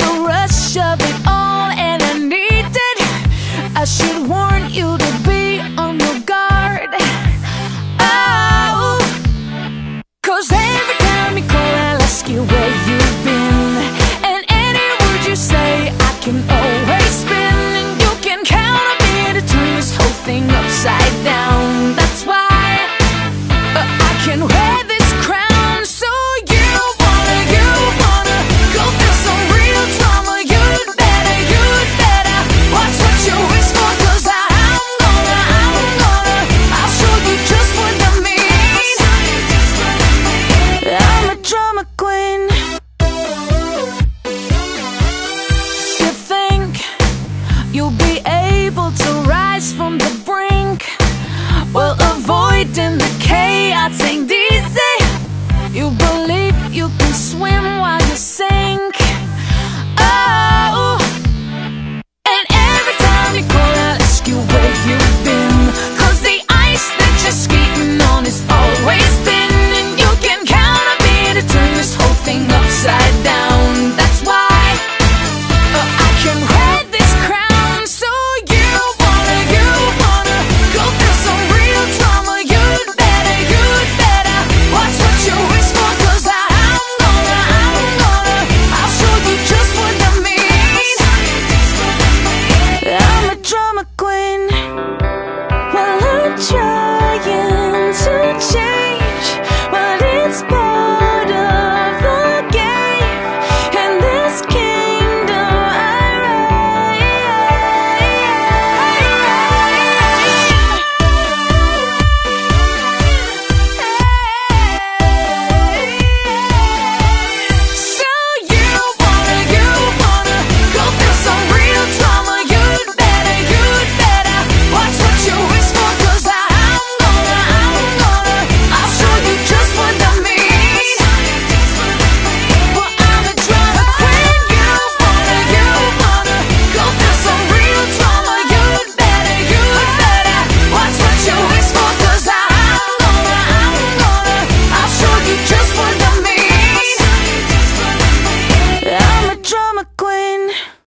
the rush of it all.